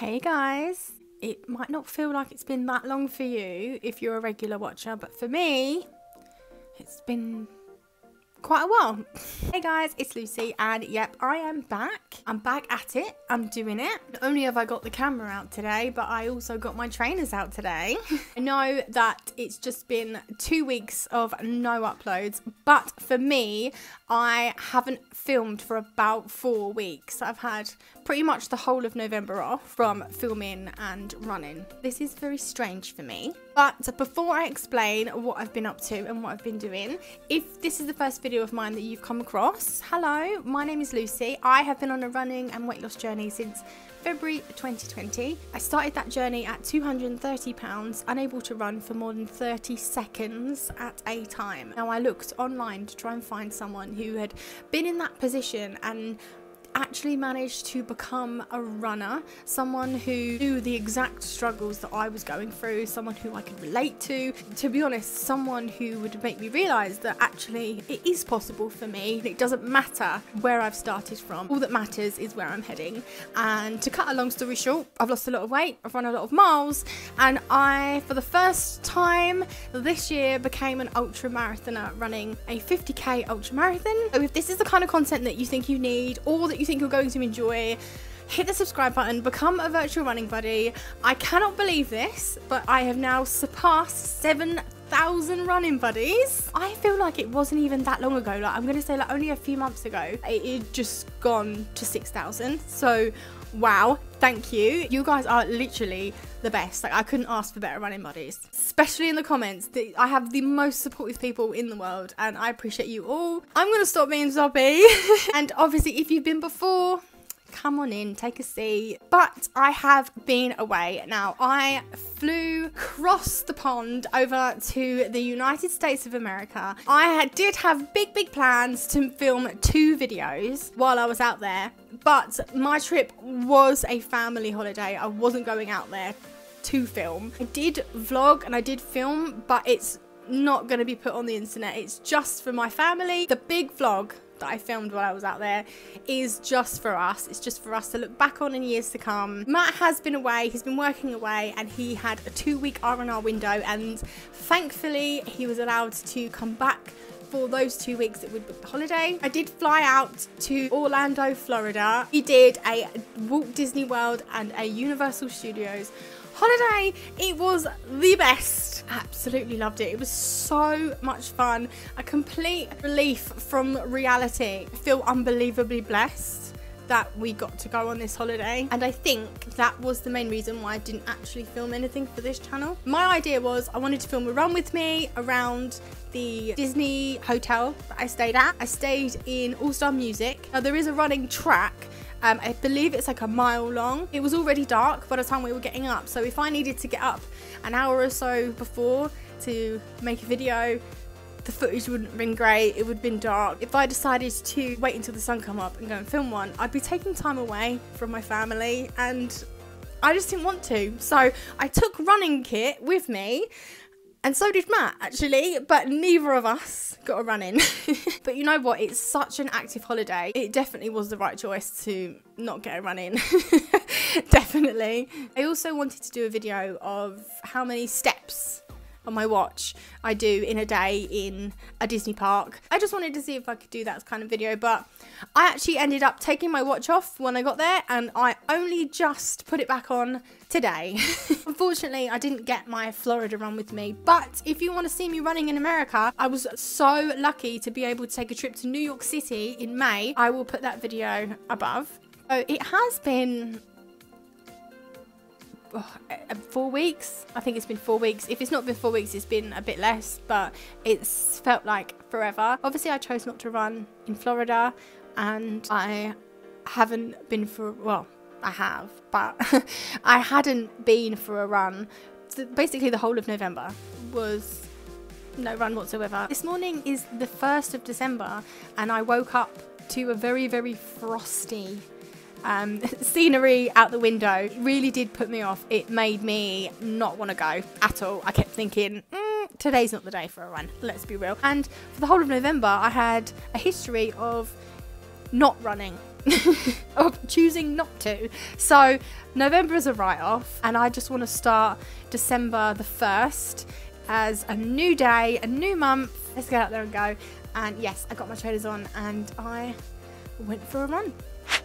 Hey guys, it might not feel like it's been that long for you if you're a regular watcher, but for me, it's been quite a while. hey guys, it's Lucy and yep, I am back. I'm back at it. I'm doing it. Not only have I got the camera out today, but I also got my trainers out today. I know that it's just been two weeks of no uploads, but for me, I haven't filmed for about four weeks. I've had pretty much the whole of November off from filming and running. This is very strange for me. But before I explain what I've been up to and what I've been doing, if this is the first video of mine that you've come across, hello, my name is Lucy. I have been on a running and weight loss journey since February 2020. I started that journey at 230 pounds, unable to run for more than 30 seconds at a time. Now I looked online to try and find someone who had been in that position and actually managed to become a runner, someone who knew the exact struggles that I was going through, someone who I could relate to. To be honest, someone who would make me realise that actually it is possible for me. It doesn't matter where I've started from, all that matters is where I'm heading. And to cut a long story short, I've lost a lot of weight, I've run a lot of miles, and I, for the first time this year, became an ultra marathoner running a 50k ultra marathon. So if this is the kind of content that you think you need, or that you think you're going to enjoy, hit the subscribe button, become a virtual running buddy. I cannot believe this, but I have now surpassed 7,000 running buddies. I feel like it wasn't even that long ago. Like I'm to say like only a few months ago, it had just gone to 6,000. So wow, thank you. You guys are literally the best. Like I couldn't ask for better running buddies. Especially in the comments. I have the most supportive people in the world and I appreciate you all. I'm gonna stop being soppy. and obviously if you've been before, come on in, take a seat. But I have been away. Now, I flew across the pond over to the United States of America. I did have big, big plans to film two videos while I was out there, but my trip was a family holiday. I wasn't going out there to film. I did vlog and I did film, but it's not going to be put on the internet. It's just for my family. The big vlog that I filmed while I was out there is just for us. It's just for us to look back on in years to come. Matt has been away, he's been working away and he had a two week R&R window and thankfully he was allowed to come back for those two weeks that we'd booked the holiday. I did fly out to Orlando, Florida. We did a Walt Disney World and a Universal Studios holiday. It was the best. Absolutely loved it. It was so much fun. A complete relief from reality. I feel unbelievably blessed that we got to go on this holiday and I think that was the main reason why I didn't actually film anything for this channel. My idea was I wanted to film a run with me around the Disney hotel that I stayed at. I stayed in All Star Music. Now there is a running track um, I believe it's like a mile long. It was already dark by the time we were getting up. So if I needed to get up an hour or so before to make a video, the footage wouldn't have been great, it would have been dark. If I decided to wait until the sun come up and go and film one, I'd be taking time away from my family and I just didn't want to. So I took running kit with me and so did Matt, actually, but neither of us got a run in. but you know what? It's such an active holiday. It definitely was the right choice to not get a run in. definitely. I also wanted to do a video of how many steps on my watch I do in a day in a Disney park. I just wanted to see if I could do that kind of video, but I actually ended up taking my watch off when I got there and I only just put it back on today. Unfortunately, I didn't get my Florida run with me, but if you want to see me running in America, I was so lucky to be able to take a trip to New York City in May. I will put that video above. So it has been oh, four weeks. I think it's been four weeks. If it's not been four weeks, it's been a bit less, but it's felt like forever. Obviously, I chose not to run in Florida, and I haven't been for well, I have, but I hadn't been for a run. Basically, the whole of November was no run whatsoever. This morning is the 1st of December, and I woke up to a very, very frosty um, scenery out the window really did put me off. It made me not want to go at all. I kept thinking, mm, today's not the day for a run, let's be real. And for the whole of November, I had a history of not running of choosing not to. So November is a write off, and I just want to start December the 1st as a new day, a new month. Let's get out there and go. And yes, I got my trainers on and I went for a run.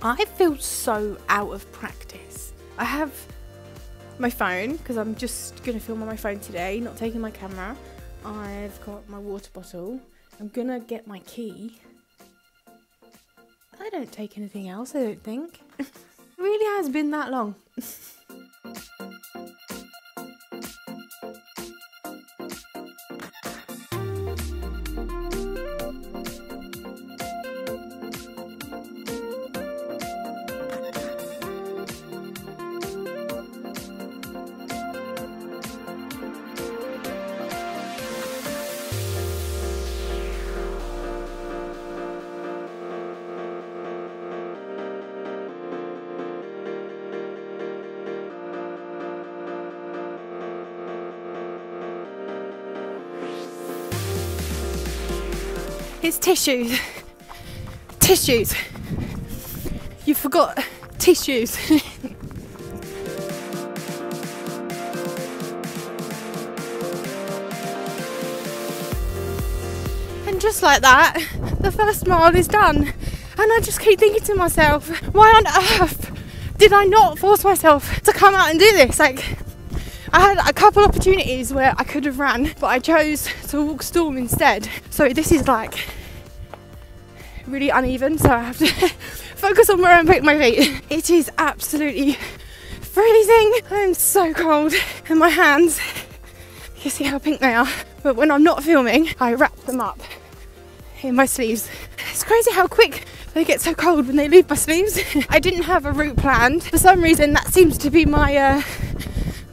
I feel so out of practice. I have my phone because I'm just going to film on my phone today, not taking my camera. I've got my water bottle. I'm going to get my key. I don't take anything else, I don't think. it really has been that long. It's tissues. tissues. You forgot tissues. and just like that, the first mile is done. And I just keep thinking to myself, why on earth did I not force myself to come out and do this? Like, I had a couple opportunities where I could have ran, but I chose to walk storm instead. So this is like really uneven, so I have to focus on where I'm putting my feet. It is absolutely freezing. I'm so cold, and my hands, you see how pink they are. But when I'm not filming, I wrap them up in my sleeves. It's crazy how quick they get so cold when they leave my sleeves. I didn't have a route planned. For some reason, that seems to be my uh,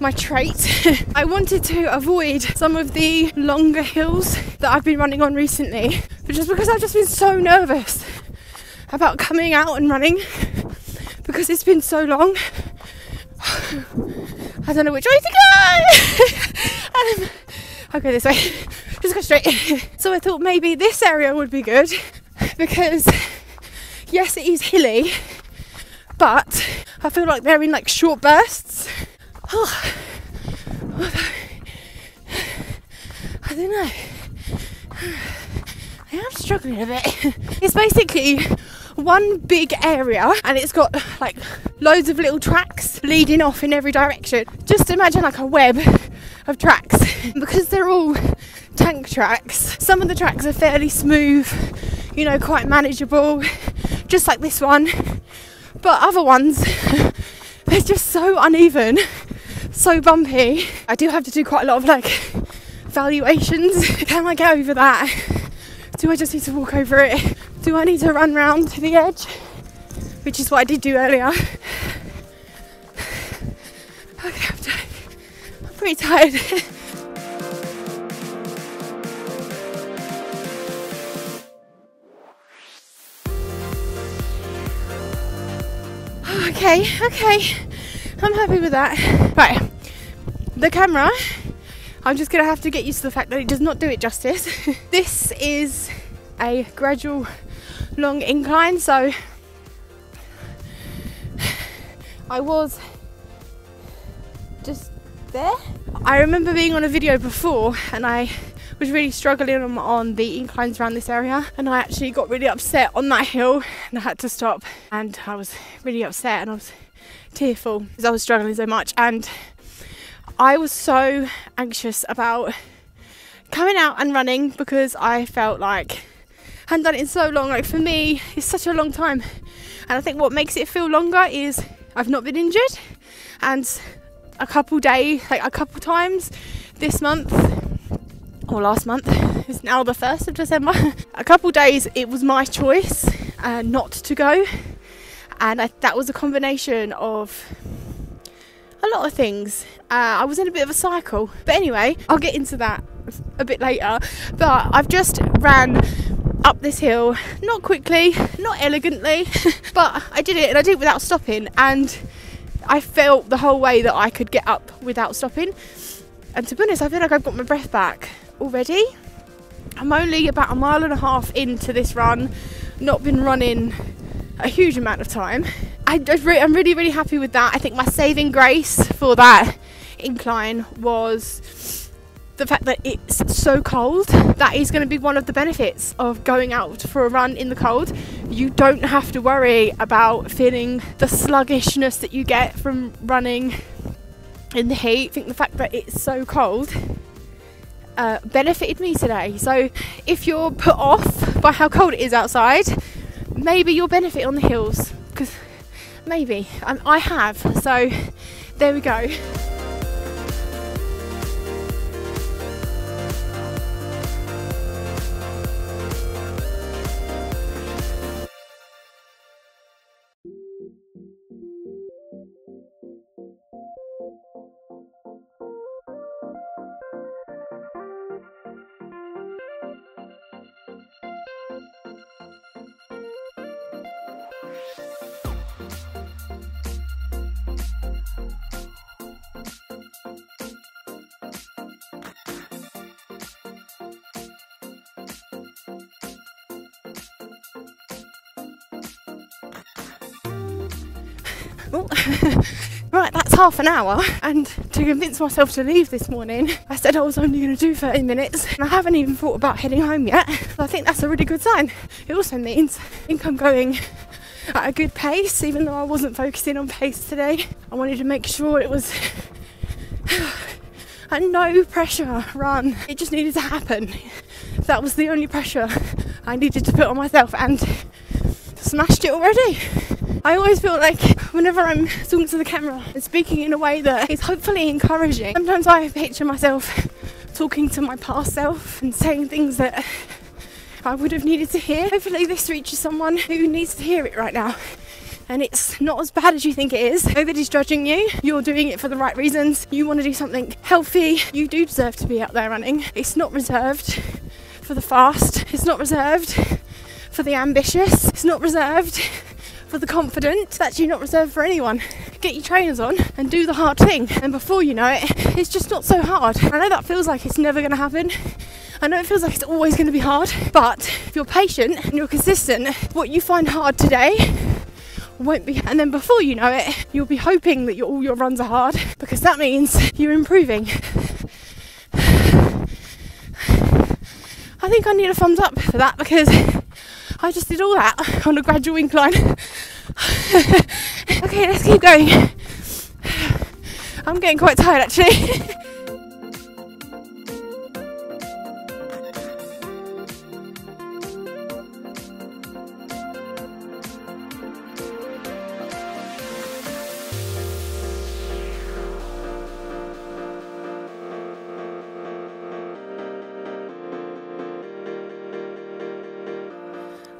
my trait. I wanted to avoid some of the longer hills that I've been running on recently, but just because I've just been so nervous about coming out and running because it's been so long. I don't know which way to go. um, I'll go this way. Just go straight. so I thought maybe this area would be good because yes, it is hilly, but I feel like they're in like short bursts. Oh, I don't know. I am struggling a bit. It's basically one big area and it's got like loads of little tracks leading off in every direction. Just imagine like a web of tracks. because they're all tank tracks, some of the tracks are fairly smooth, you know, quite manageable, just like this one. But other ones, they're just so uneven so bumpy. I do have to do quite a lot of like valuations. Can I get over that? Do I just need to walk over it? Do I need to run round to the edge? Which is what I did do earlier. Okay, I'm, I'm pretty tired. okay, okay. I'm happy with that. Right, the camera, I'm just gonna have to get used to the fact that it does not do it justice. this is a gradual long incline, so I was just there. I remember being on a video before and I was really struggling on, the inclines around this area and I actually got really upset on that hill and I had to stop and I was really upset and I was tearful because I was struggling so much and I was so anxious about coming out and running because I felt like I hadn't done it in so long. Like for me, it's such a long time, and I think what makes it feel longer is I've not been injured, and a couple days, like a couple times this month or last month, it's now the first of December. a couple days, it was my choice uh, not to go and I, that was a combination of a lot of things. Uh, I was in a bit of a cycle, but anyway, I'll get into that a bit later. But I've just ran up this hill, not quickly, not elegantly, but I did it and I did it without stopping. And I felt the whole way that I could get up without stopping. And to be honest, I feel like I've got my breath back already. I'm only about a mile and a half into this run, not been running a huge amount of time. I, I'm really, really happy with that. I think my saving grace for that incline was the fact that it's so cold. That is going to be one of the benefits of going out for a run in the cold. You don't have to worry about feeling the sluggishness that you get from running in the heat. I think the fact that it's so cold uh, benefited me today. So if you're put off by how cold it is outside, maybe you'll benefit on the hills because maybe um, I have. So there we go. Right, that's half an hour. And to convince myself to leave this morning, I said I was only going to do 30 minutes. And I haven't even thought about heading home yet. So I think that's a really good sign. It also means I think I'm going at a good pace, even though I wasn't focusing on pace today. I wanted to make sure it was a no pressure run. It just needed to happen. That was the only pressure I needed to put on myself and smashed it already. I always feel like whenever I'm talking to the camera and speaking in a way that is hopefully encouraging, sometimes I picture myself talking to my past self and saying things that I would have needed to hear. Hopefully, this reaches someone who needs to hear it right now. And it's not as bad as you think it is. Nobody's judging you. You're doing it for the right reasons. You want to do something healthy. You do deserve to be out there running. It's not reserved for the fast. It's not reserved for the ambitious. It's not reserved for the confident. It's actually not reserved for anyone. Get your trainers on and do the hard thing. And before you know it, it's just not so hard. I know that feels like it's never going to happen. I know it feels like it's always going to be hard, but if you're patient and you're consistent, what you find hard today won't be. And then before you know it, you'll be hoping that your, all your runs are hard because that means you're improving. I think I need a thumbs up for that because I just did all that on a gradual incline. okay, let's keep going. I'm getting quite tired actually.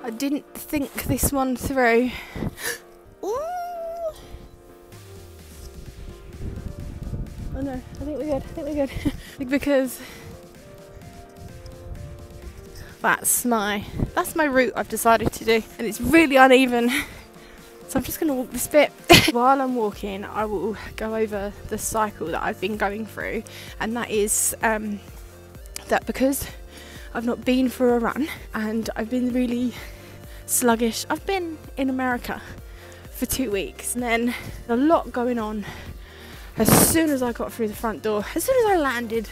I didn't think this one through. Good. Because that's my that's my route I've decided to do, and it's really uneven. So I'm just to walk this bit. While I'm walking, I will go over the cycle that I've been going through, and that is um, that because I've not been for a run and I've been really sluggish. I've been in America for two weeks and then a lot going on as soon as I got through the front door, as soon as I landed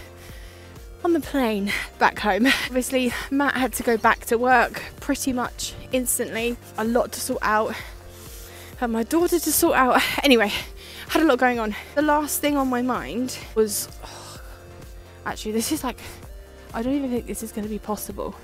on the plane back home. Obviously, Matt had to go back to work pretty much instantly. A lot to sort out. Had my daughter to sort out. Anyway, had a lot going on. The last thing on my mind was oh, actually, this is like I don't even think this is going to be possible.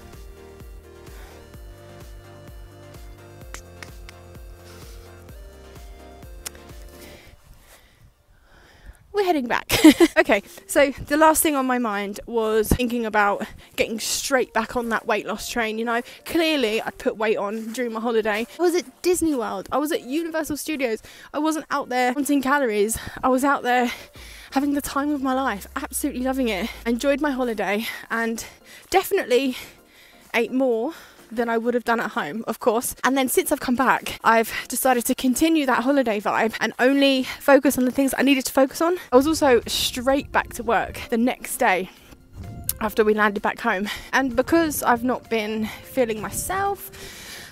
Heading back. okay, so the last thing on my mind was thinking about getting straight back on that weight loss train. You know, clearly I put weight on during my holiday. I was at Disney World, I was at Universal Studios, I wasn't out there counting calories, I was out there having the time of my life, absolutely loving it. Enjoyed my holiday and definitely ate more than I would have done at home, of course. And then since I've come back, I've decided to continue that holiday vibe and only focus on the things I needed to focus on. I was also straight back to work the next day after we landed back home. And because I've not been feeling myself,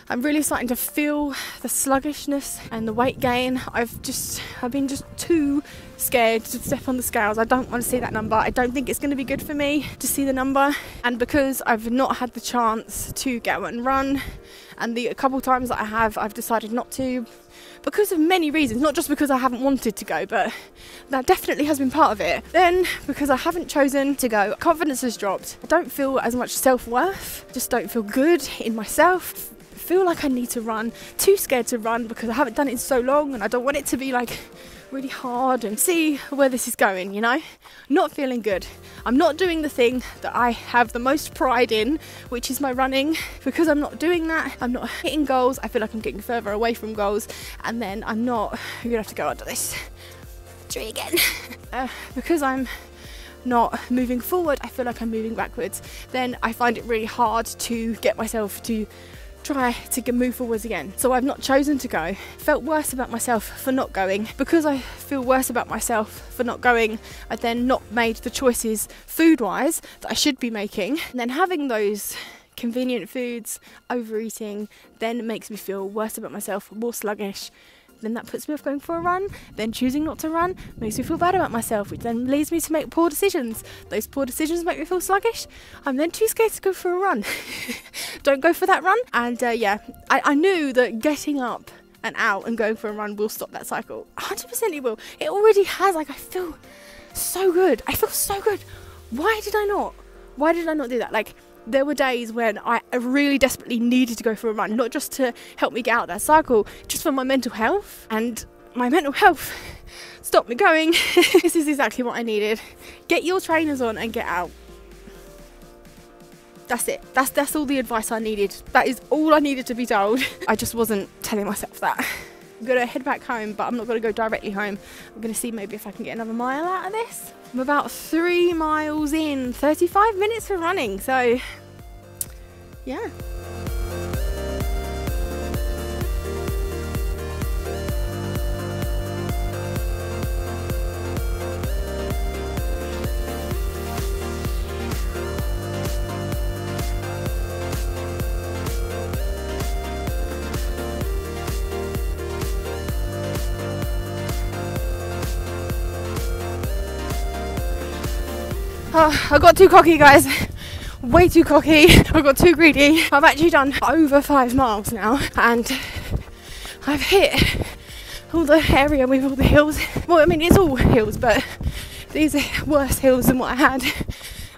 I'm really starting to feel the sluggishness and the weight gain. I've just, I've been just too scared to step on the scales. I don't want to see that number. I don't think it's going to be good for me to see the number. And because I've not had the chance to get out and run, and the couple times that I have, I've decided not to because of many reasons, not just because I haven't wanted to go, but that definitely has been part of it. Then, because I haven't chosen to go, confidence has dropped. I don't feel as much self worth, just don't feel good in myself. Feel like I need to run, too scared to run because I haven't done it in so long and I don't want it to be like really hard and see where this is going, you know? Not feeling good. I'm not doing the thing that I have the most pride in, which is my running. Because I'm not doing that, I'm not hitting goals. I feel like I'm getting further away from goals, and then I'm not. You're gonna have to go under this tree again. uh, because I'm not moving forward, I feel like I'm moving backwards. Then I find it really hard to get myself to try to move forwards again. So I've not chosen to go. Felt worse about myself for not going. Because I feel worse about myself for not going, I then not made the choices food wise that I should be making. And then having those convenient foods, overeating, then makes me feel worse about myself, more sluggish, then that puts me off going for a run. Then choosing not to run makes me feel bad about myself, which then leads me to make poor decisions. Those poor decisions make me feel sluggish. I'm then too scared to go for a run. Don't go for that run. And uh, yeah, I, I knew that getting up and out and going for a run will stop that cycle. 100% it will. It already has. Like, I feel so good. I feel so good. Why did I not? Why did I not do that? Like, there were days when I really desperately needed to go for a run, not just to help me get out of that cycle, just for my mental health. And my mental health stopped me going. this is exactly what I needed. Get your trainers on and get out. That's it. That's that's all the advice I needed. That is all I needed to be told. I just wasn't telling myself that. I'm gonna head back home, but I'm not gonna go directly home. I'm gonna see maybe if I can get another mile out of this. I'm about three miles in, 35 minutes for running, so yeah. Oh, I got too cocky, guys. Way too cocky. I got too greedy. I've actually done over five miles now, and I've hit all the area with all the hills. Well, I mean, it's all hills, but these are worse hills than what I had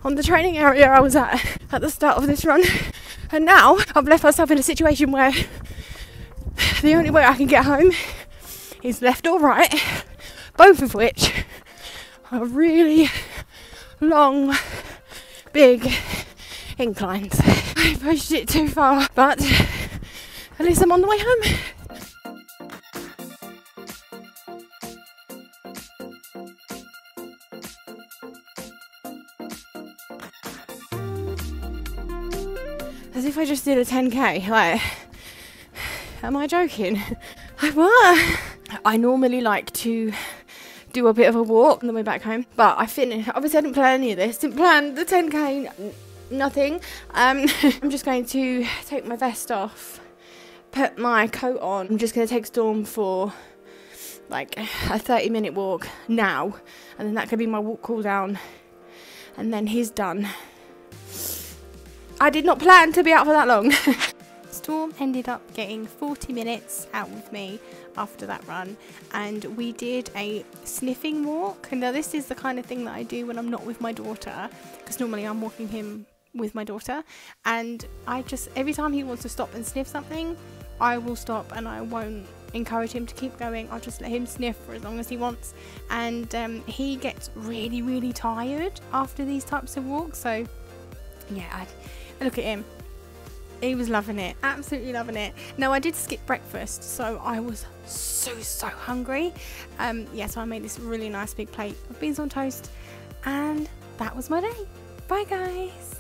on the training area I was at at the start of this run. And now I've left myself in a situation where the only way I can get home is left or right, both of which are really long, big inclines. I pushed it too far, but at least I'm on the way home. As if I just did a 10k. Like, am I joking? I What? I normally like to do a bit of a walk on the way back home. But I finished. Obviously, I didn't plan any of this. Didn't plan the 10k. Nothing. Um, I'm just going to take my vest off, put my coat on. I'm just going to take Storm for like a 30 minute walk now, and then that could be my walk cool down, and then he's done. I did not plan to be out for that long. Storm ended up getting 40 minutes out with me after that run, and we did a sniffing walk. Now, this is the kind of thing that I do when I'm not with my daughter, because normally I'm walking him with my daughter, and I just every time he wants to stop and sniff something, I will stop and I won't encourage him to keep going. I'll just let him sniff for as long as he wants, and um, he gets really, really tired after these types of walks. So, yeah, I look at him he was loving it, absolutely loving it. Now I did skip breakfast, so I was so so hungry. Um, yeah, so I made this really nice big plate of beans on toast, and that was my day. Bye guys.